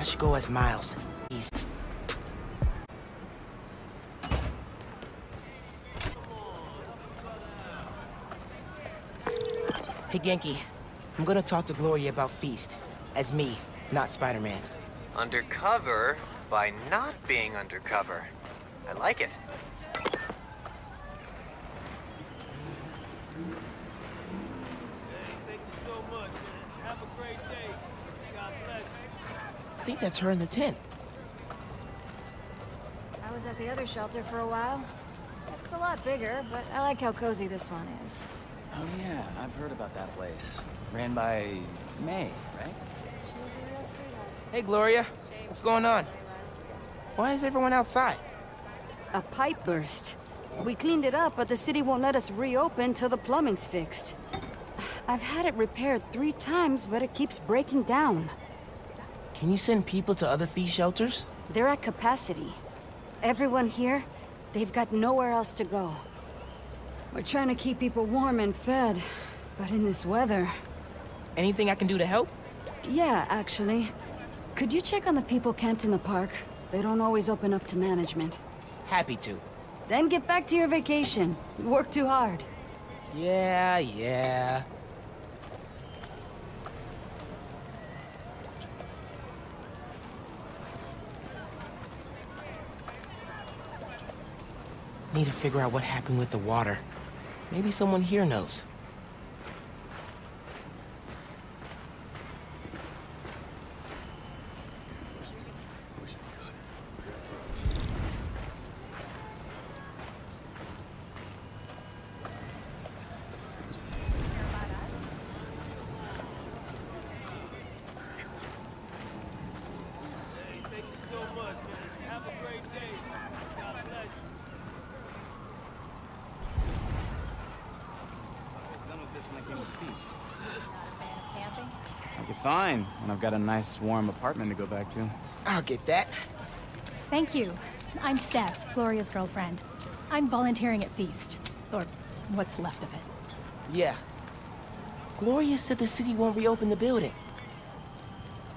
I should go as Miles. East. Hey, Ganke. I'm gonna talk to Gloria about Feast. As me, not Spider-Man. Undercover by not being undercover. I like it. Think that's her in the tent. I was at the other shelter for a while. It's a lot bigger, but I like how cozy this one is. Oh yeah, I've heard about that place. Ran by May, right? She was a real sweetheart. Hey, Gloria. What's going on? Why is everyone outside? A pipe burst. We cleaned it up, but the city won't let us reopen till the plumbing's fixed. I've had it repaired three times, but it keeps breaking down. Can you send people to other fee shelters? They're at capacity. Everyone here, they've got nowhere else to go. We're trying to keep people warm and fed, but in this weather... Anything I can do to help? Yeah, actually. Could you check on the people camped in the park? They don't always open up to management. Happy to. Then get back to your vacation. You work too hard. Yeah, yeah. Need to figure out what happened with the water. Maybe someone here knows. I'll be fine when I've got a nice, warm apartment to go back to. I'll get that. Thank you. I'm Steph, Gloria's girlfriend. I'm volunteering at Feast. Or what's left of it. Yeah. Gloria said the city won't reopen the building.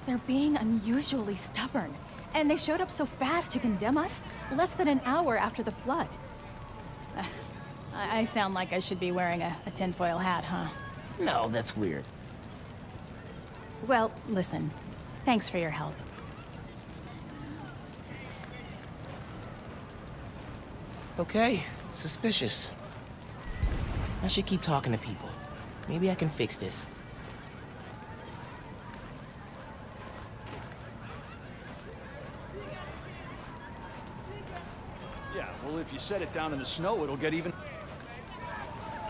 They're being unusually stubborn. And they showed up so fast to condemn us, less than an hour after the flood. Uh, I, I sound like I should be wearing a, a tinfoil hat, huh? No, that's weird. Well, listen. Thanks for your help. Okay, suspicious. I should keep talking to people. Maybe I can fix this. Yeah, well, if you set it down in the snow, it'll get even...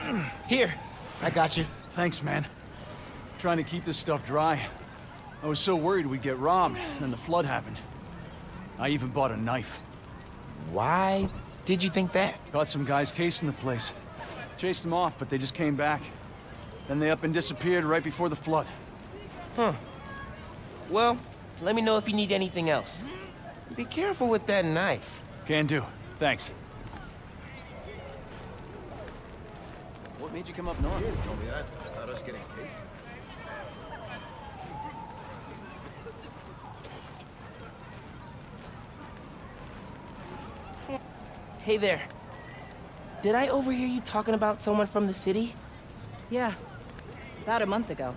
Here, I got you. Thanks, man. Trying to keep this stuff dry. I was so worried we'd get robbed, then the flood happened. I even bought a knife. Why did you think that? Caught some guys casing the place. Chased them off, but they just came back. Then they up and disappeared right before the flood. Huh. Well, let me know if you need anything else. Be careful with that knife. Can do. Thanks. What made you come up north? You told me that about us getting cased. Hey there. Did I overhear you talking about someone from the city? Yeah, about a month ago.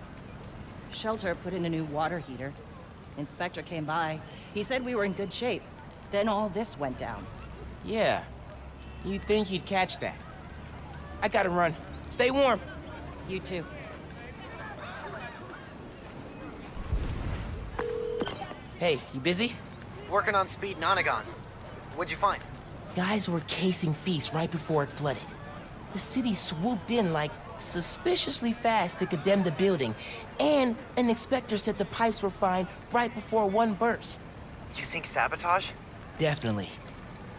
Shelter put in a new water heater. Inspector came by. He said we were in good shape. Then all this went down. Yeah. You'd think you'd catch that. I gotta run. Stay warm. You too. Hey, you busy? Working on Speed Nonagon. What'd you find? Guys were casing Feast right before it flooded. The city swooped in like suspiciously fast to condemn the building, and an inspector said the pipes were fine right before one burst. You think sabotage? Definitely.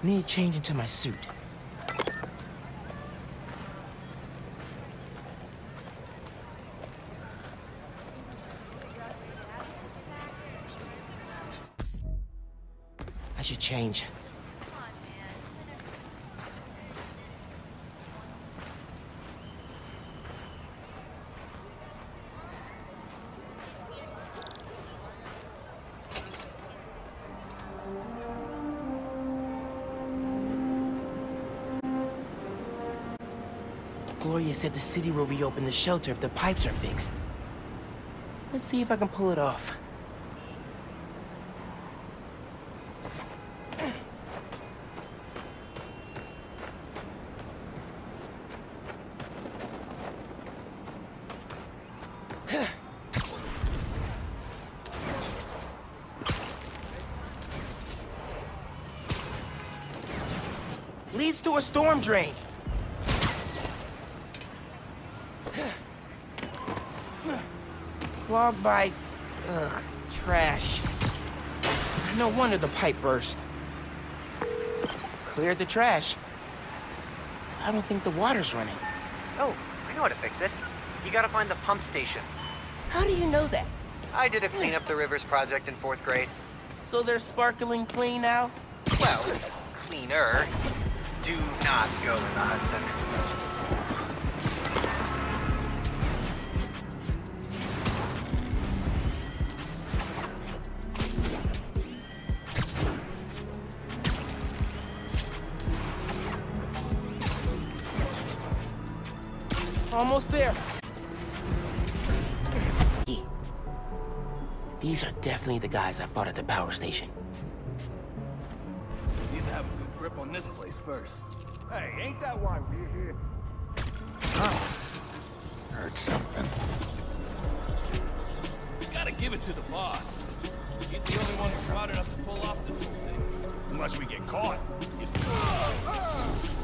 Need to change into my suit. I should change. Gloria said the city will reopen the shelter if the pipes are fixed. Let's see if I can pull it off. Leads to a storm drain. Clogged by... Ugh, trash. No wonder the pipe burst. Cleared the trash. I don't think the water's running. Oh, I know how to fix it. You gotta find the pump station. How do you know that? I did a clean up the rivers project in fourth grade. So they're sparkling clean now? Well, cleaner. Do not go in the Hudson. Almost there. These are definitely the guys I fought at the power station. Needs to have a good grip on this place first. Hey, ain't that why we're here? Oh. Heard something. You gotta give it to the boss. He's the only one smart enough to pull off this whole thing. Unless we get caught. What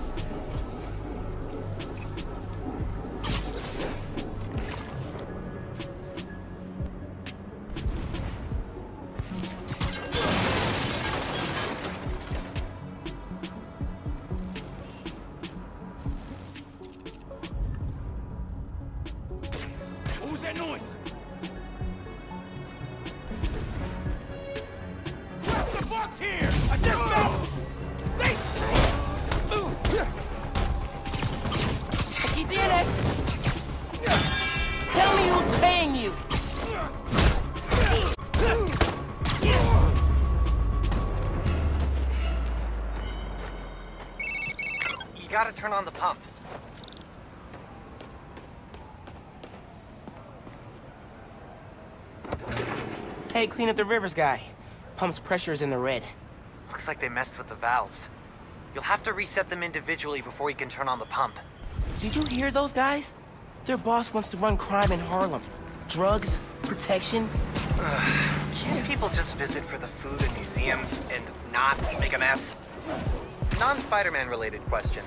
turn on the pump. Hey, clean up the rivers guy. Pump's pressure is in the red. Looks like they messed with the valves. You'll have to reset them individually before you can turn on the pump. Did you hear those guys? Their boss wants to run crime in Harlem. Drugs, protection. Can't people just visit for the food and museums and not make a mess? Non-Spider-Man related question.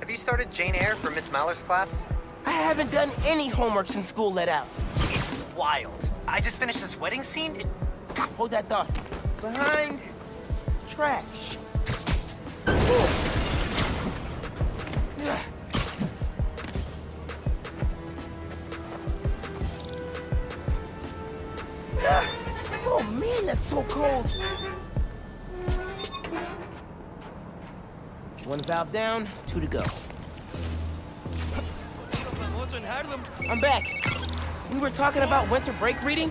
Have you started Jane Eyre for Miss Maller's class? I haven't done any homework since school let out. It's wild. I just finished this wedding scene. It- Hold that thought. Behind trash. Oh man, that's so cold. One valve down, two to go. I'm back. We were talking about winter break reading?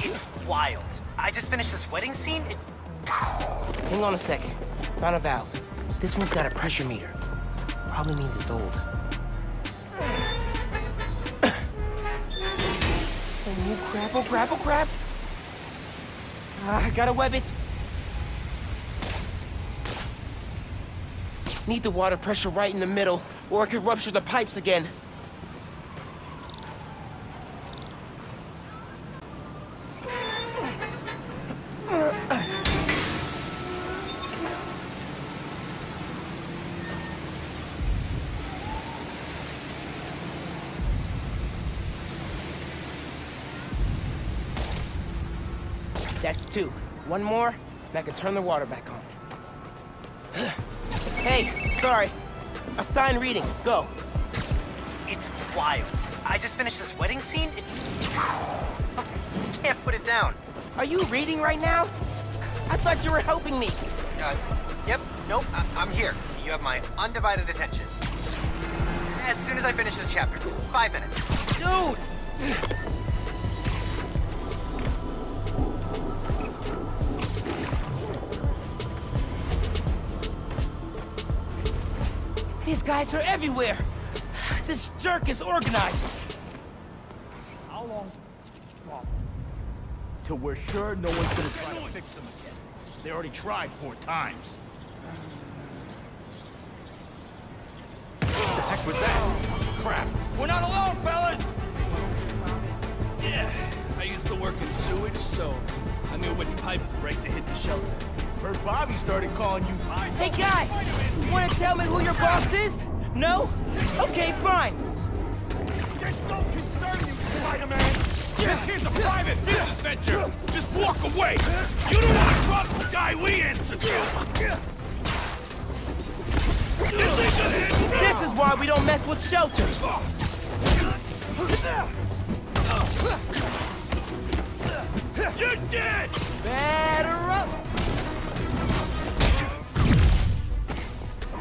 It's wild. I just finished this wedding scene. It- Hang on a second. Found a valve. This one's got a pressure meter. Probably means it's old. Oh crap, oh crap, oh crap! Ah, I gotta web it. Need the water pressure right in the middle, or it could rupture the pipes again. That's two. One more, and I can turn the water back on. hey, sorry. Assign reading. Go. It's wild. I just finished this wedding scene. It- Can't put it down. Are you reading right now? I thought you were helping me. Uh, yep, nope, I- I'm here. You have my undivided attention. As soon as I finish this chapter. Five minutes. Dude! Guys are everywhere. This jerk is organized. How long? Till we're sure no one's gonna try to fix them again. They already tried four times. What the heck was that? Crap. We're not alone, fellas! Yeah, I used to work in sewage, so I knew which pipes to break to hit the shelter. Heard Bobby started calling you. Hey guys, you wanna tell me who your boss is? No? Okay, fine. This don't concern you, Spider-Man! This here's a private business venture! Just walk away! You don't want to cross the guy we answer to! This ain't gonna end. This is why we don't mess with shelters. You're dead! Batter up.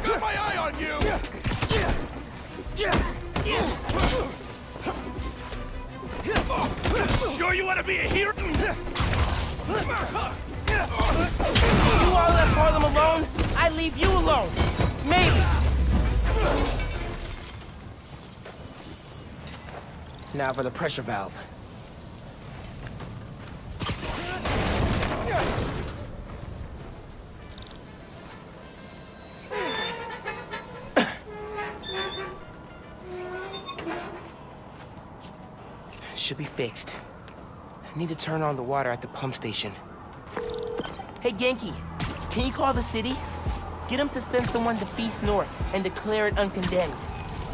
Got my eye on you! Sure you want to be a hero? You all let Harlem alone, I leave you alone. Maybe. Now for the pressure valve. Should be fixed. Need to turn on the water at the pump station. Hey, Ganke, can you call the city? Get them to send someone to Feast North and declare it uncondemned.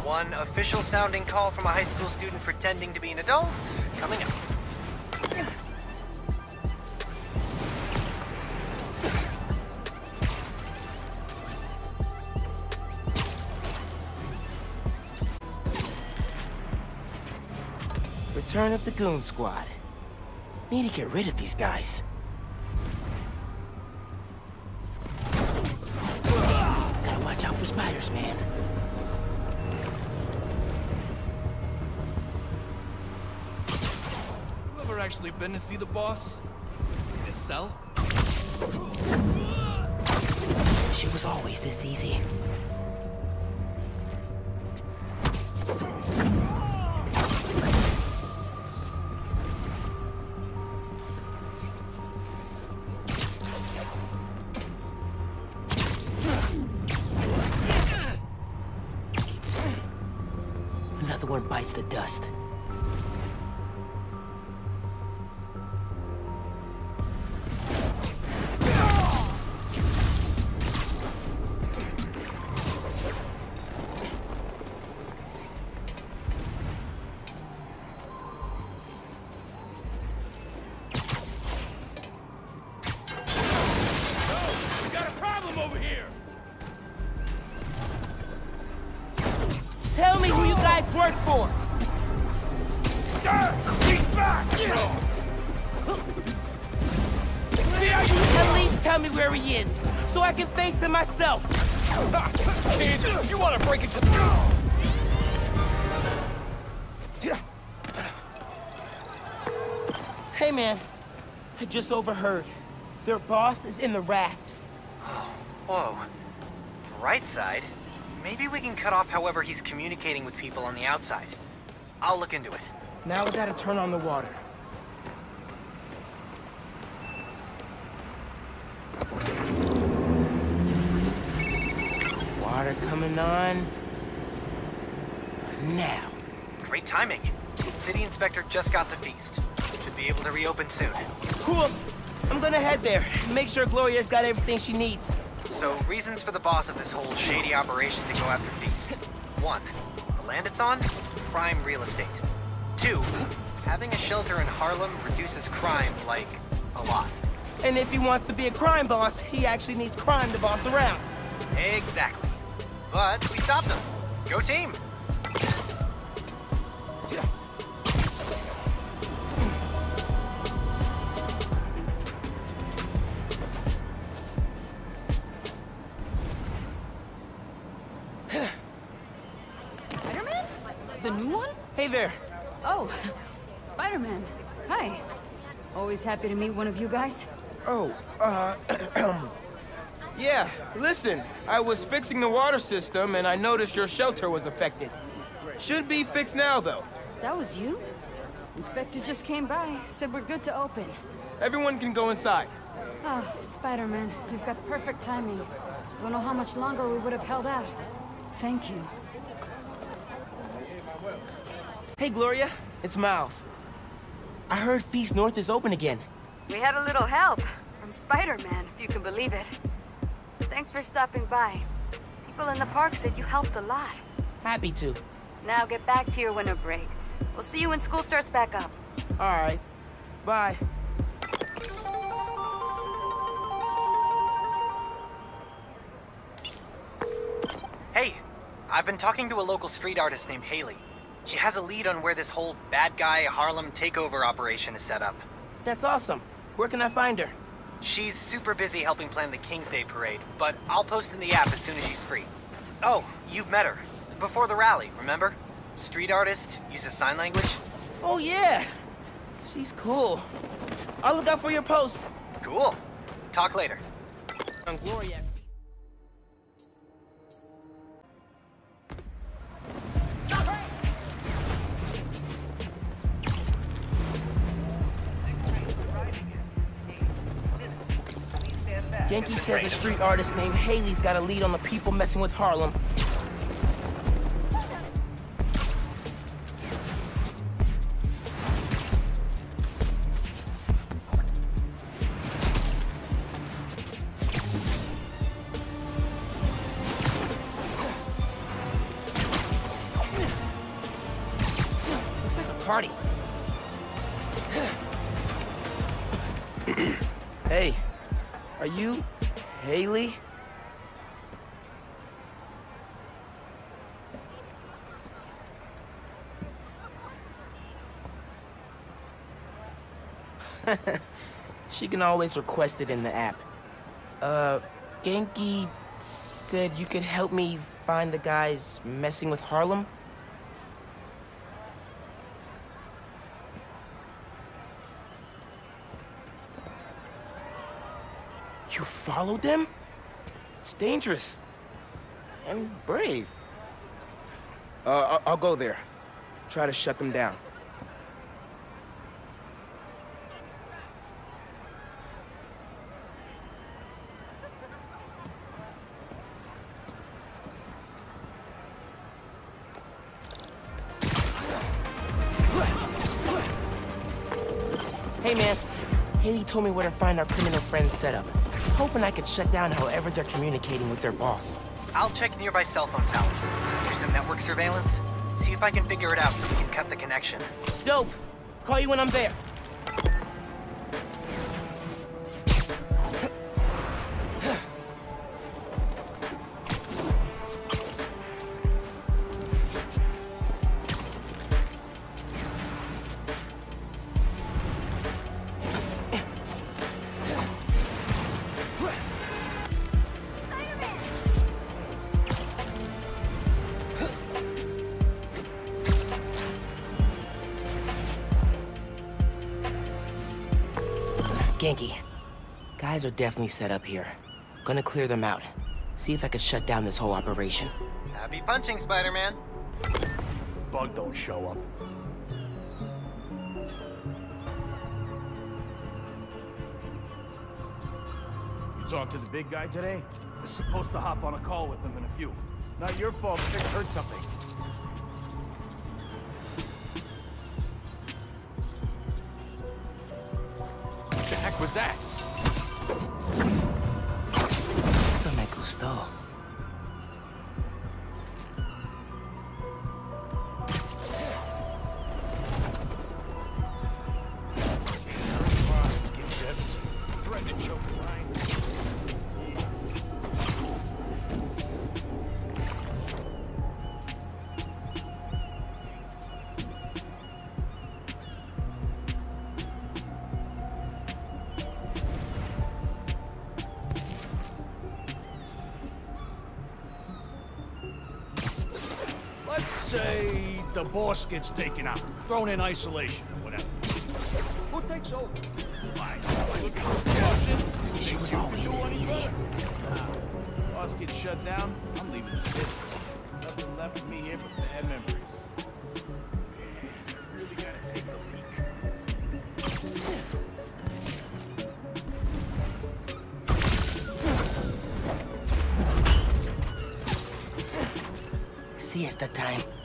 One official sounding call from a high school student pretending to be an adult coming up. Return of the Goon Squad. Need to get rid of these guys. Gotta watch out for spiders, man. You ever actually been to see the boss? In his cell? She was always this easy. Bites the dust. Hey man, I just overheard. Their boss is in the raft. Oh, whoa. Right side? Maybe we can cut off however he's communicating with people on the outside. I'll look into it. Now we gotta turn on the water. Water coming on. Now. Great timing. City inspector just got the feast. Should be able to reopen soon. Cool. I'm gonna head there. and Make sure Gloria's got everything she needs. So, reasons for the boss of this whole shady operation to go after Feast. One, the land it's on, prime real estate. Two, having a shelter in Harlem reduces crime, like, a lot. And if he wants to be a crime boss, he actually needs crime to boss around. Exactly. But we stopped him. Go team! Hey there. Oh, Spider-Man. Hi. Always happy to meet one of you guys. Oh, uh, yeah, listen, I was fixing the water system and I noticed your shelter was affected. Should be fixed now, though. That was you? Inspector just came by, said we're good to open. Everyone can go inside. Ah, Spider-Man, you've got perfect timing. Don't know how much longer we would have held out. Thank you. Hey, Gloria. It's Miles. I heard Feast North is open again. We had a little help from Spider-Man, if you can believe it. Thanks for stopping by. People in the park said you helped a lot. Happy to. Now get back to your winter break. We'll see you when school starts back up. All right. Bye. Hey, I've been talking to a local street artist named Hailey. She has a lead on where this whole bad guy Harlem takeover operation is set up. That's awesome. Where can I find her? She's super busy helping plan the King's Day parade, but I'll post in the app as soon as she's free. Oh, you've met her. Before the rally, remember? Street artist, uses sign language. Oh, yeah. She's cool. I'll look out for your post. Cool. Talk later. On Gloria. Says a street artist named Hailey's got a lead on the people messing with Harlem. Looks like a party. hey, are you Hailey? she can always request it in the app. Uh, Ganke said you could help me find the guys messing with Harlem? You followed them? It's dangerous. And brave. Uh, I'll, I'll go there. Try to shut them down. Hey, man. Hailey told me where to find our criminal friends' setup. Hoping I could shut down however they're communicating with their boss. I'll check nearby cell phone towers. Do some network surveillance. See if I can figure it out so we can cut the connection. Dope. Call you when I'm there. Guys are definitely set up here. Gonna clear them out. See if I can shut down this whole operation. Happy punching, Spider-Man. Bug don't show up. You talked to the big guy today? I'm supposed to hop on a call with him in a few. Not your fault if Fix heard something. boss gets taken out, thrown in isolation or whatever. Who takes over? Why, look at corruption. She was always this easy. Uh, boss gets shut down, I'm leaving the city. Nothing left of me here but bad memories. siesta time.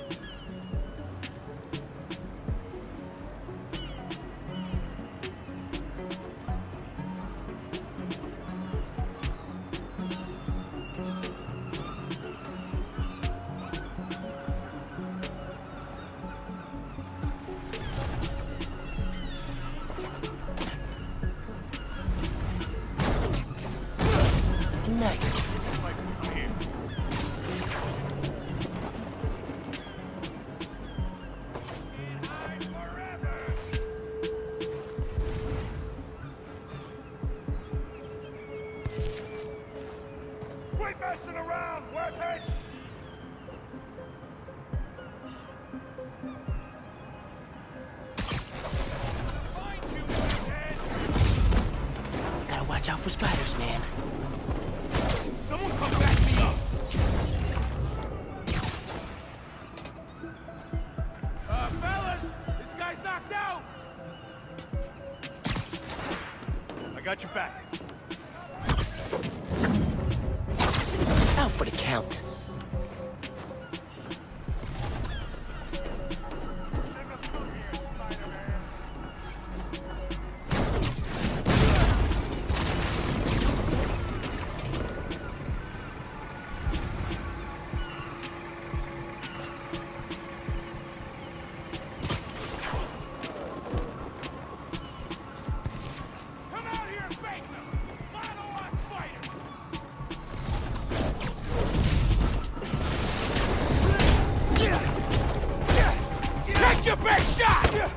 Around, weapon! Gotta watch out for spiders, man. Someone come back me up! Uh, fellas! This guy's knocked out! I got your back. Out for the count. Your best shot!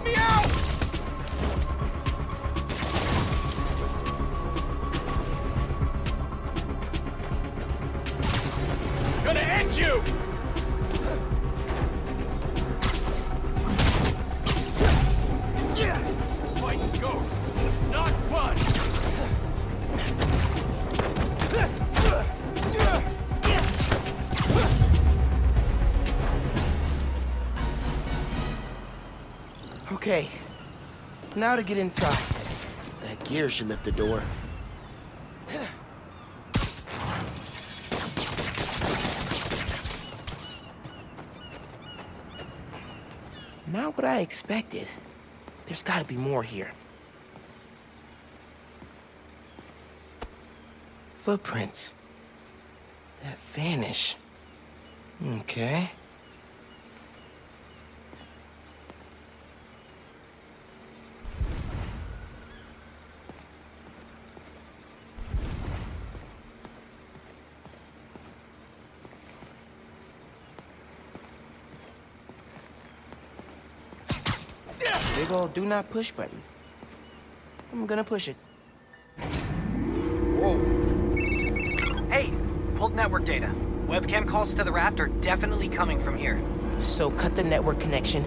Help me out! To get inside. That gear should lift the door. Not what I expected. There's gotta be more here. Footprints. That vanish. Okay. Big old do not push button. I'm gonna push it. Whoa. Hey, pulled network data. Webcam calls to the raft are definitely coming from here. So cut the network connection,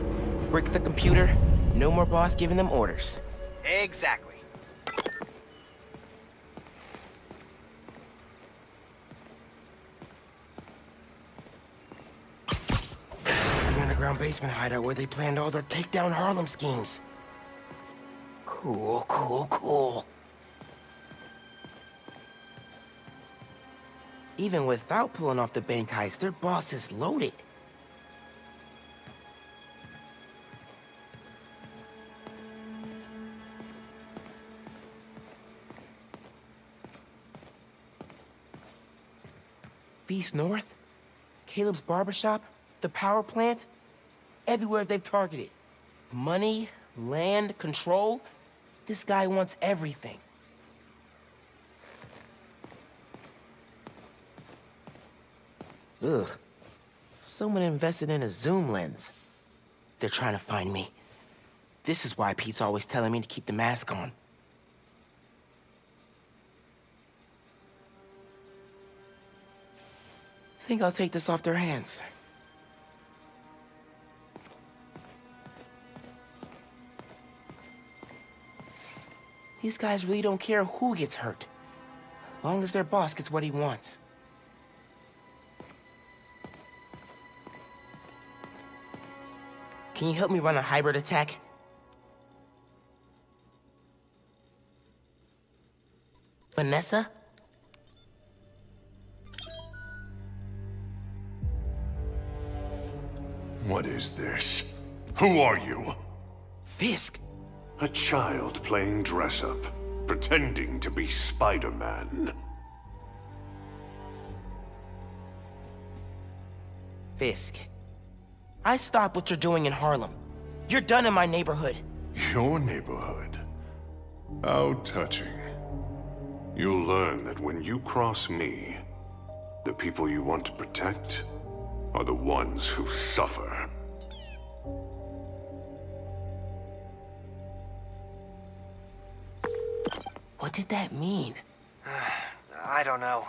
brick the computer, no more boss giving them orders. Exactly. The underground basement hideout where they planned all their takedown Harlem schemes. Cool, cool, cool. Even without pulling off the bank heist, their boss is loaded. Feast North, Caleb's barbershop, the power plant, everywhere they've targeted. Money, land, control. This guy wants everything. Ugh. Someone invested in a zoom lens. They're trying to find me. This is why Pete's always telling me to keep the mask on. I Think I'll take this off their hands. These guys really don't care who gets hurt. Long as their boss gets what he wants. Can you help me run a hybrid attack? Vanessa? What is this? Who are you? Fisk. A child playing dress-up, pretending to be Spider-Man. Fisk. I stop what you're doing in Harlem. You're done in my neighborhood. Your neighborhood? How touching. You'll learn that when you cross me, the people you want to protect are the ones who suffer. What did that mean? I don't know.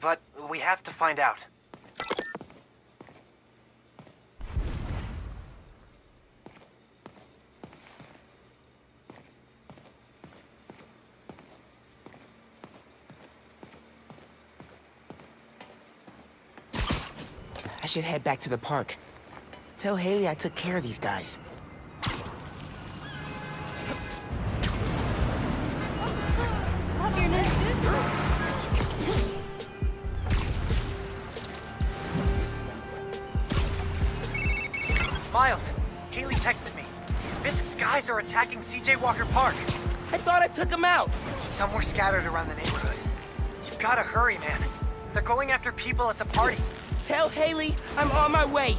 But we have to find out. I should head back to the park. Tell Hailey I took care of these guys. Guys are attacking CJ Walker Park. I thought I took them out. Some were scattered around the neighborhood. You've gotta hurry, man. They're going after people at the party. Tell Hailey I'm on my way.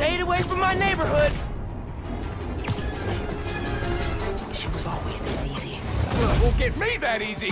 Stayed away from my neighborhood. Wish it was always this easy. Won't get me that easy.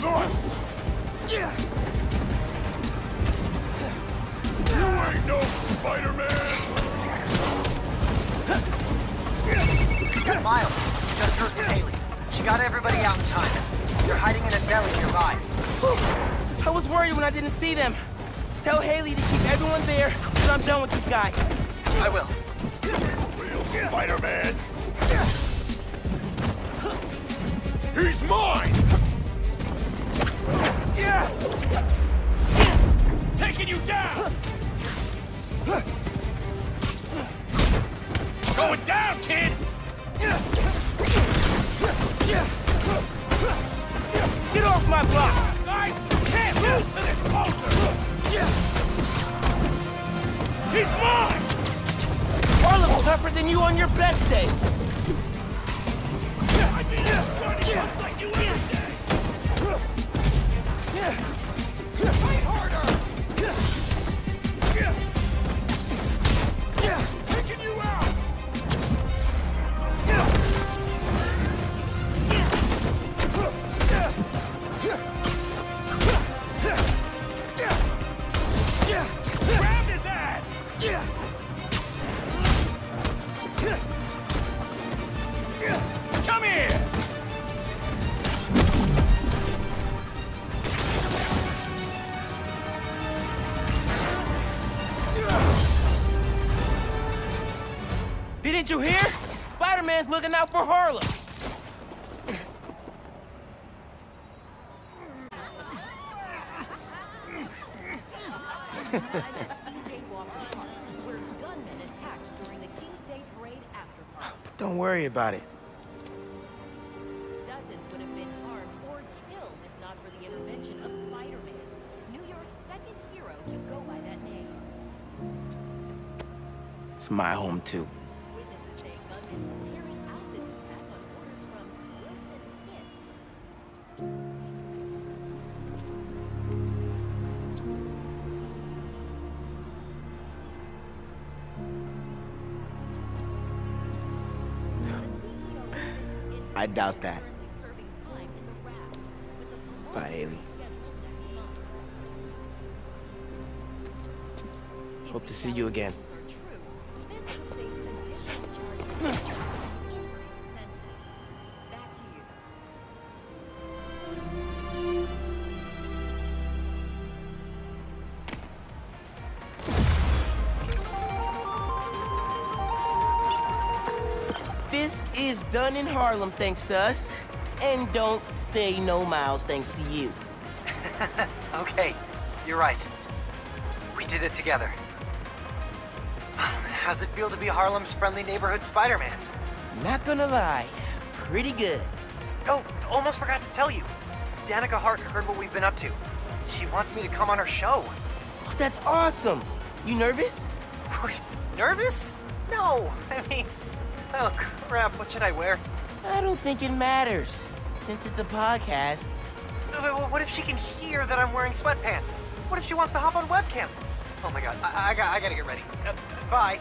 Day you hear? Spider-Man's looking out for Harlem. CJ Walker Park, where gunmen attacked during the King's Day Parade after party. Don't worry about it. Dozens would have been harmed or killed if not for the intervention of Spider-Man, New York's second hero to go by that name. It's my home too. Doubt that. Bye, Hailey. Hope to see you again. Is done in Harlem thanks to us. And don't say no miles thanks to you. Okay, you're right. We did it together. How's it feel to be Harlem's friendly neighborhood Spider-Man? Not gonna lie, pretty good. Oh, almost forgot to tell you. Danica Hart heard what we've been up to. She wants me to come on her show. Oh, that's awesome. You nervous? Nervous? No, I mean... Oh, crap, what should I wear? I don't think it matters. Since it's a podcast, but What if she can hear that I'm wearing sweatpants? What if she wants to hop on webcam? Oh my god, I, I, got, I gotta get ready. Uh, bye.